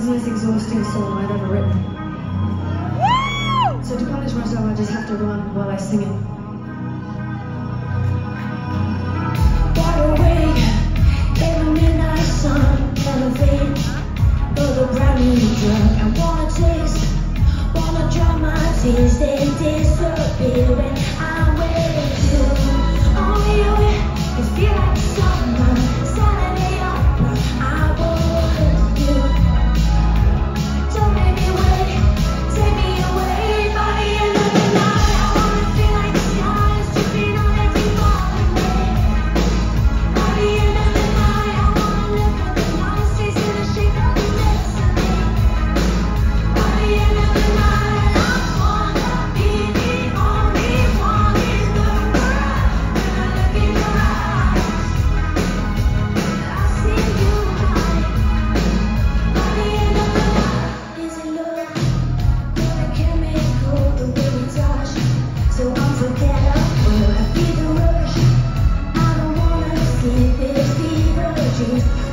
was the most exhausting song I've ever written. So to punish myself, I just have to run while I sing it. For the brand new drug. I wanna taste, wanna dry my tears, then you.